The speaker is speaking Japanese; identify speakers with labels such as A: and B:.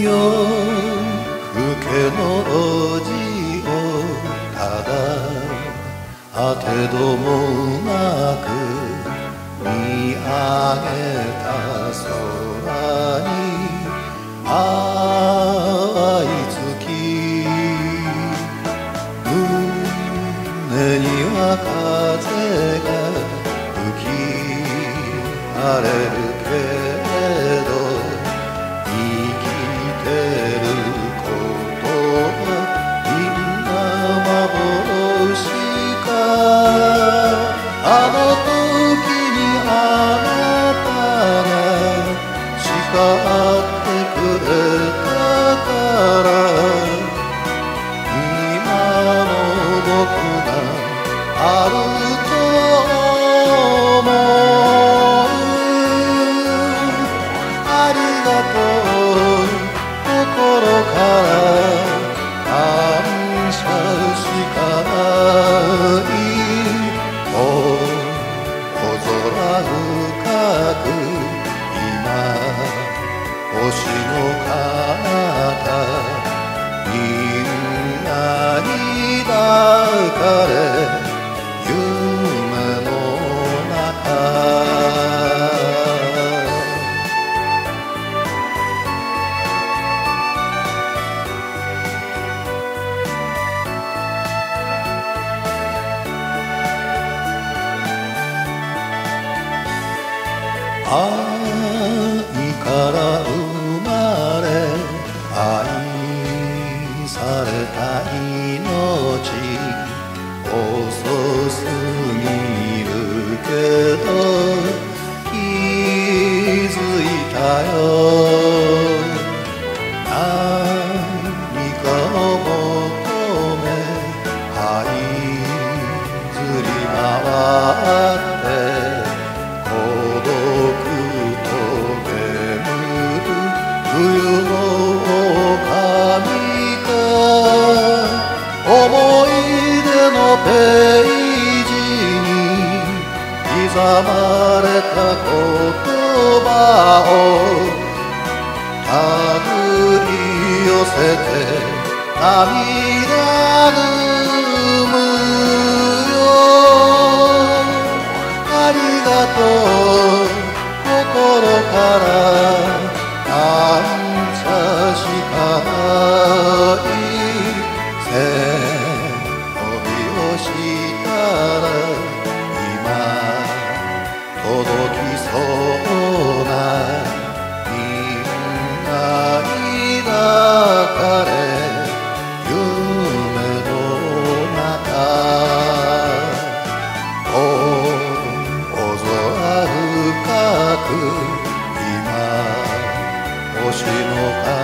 A: 夜更けの路地をただあてどもなく見上げた空に愛月胸には風が吹き荒れるけれってくれたから今の僕があると思う。ありがとう心から。愛からけど気づいたよ刻まれた言葉を手繰り寄せて涙ぬむよありがとう心から。misschien nog aan.